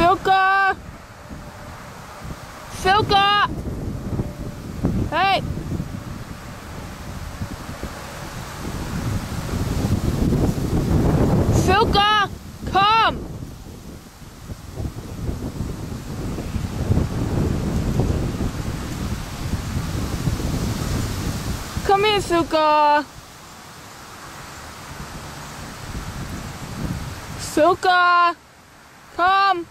Filka! Filka! Hey! Filka! Come! Come here, Silka! Silka! Come!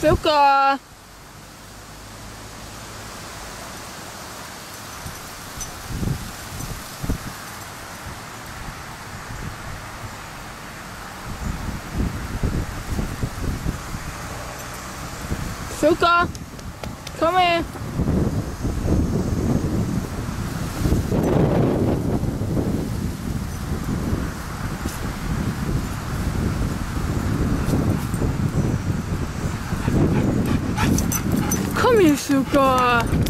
Silka! Silka! Come here! Silka! Come here!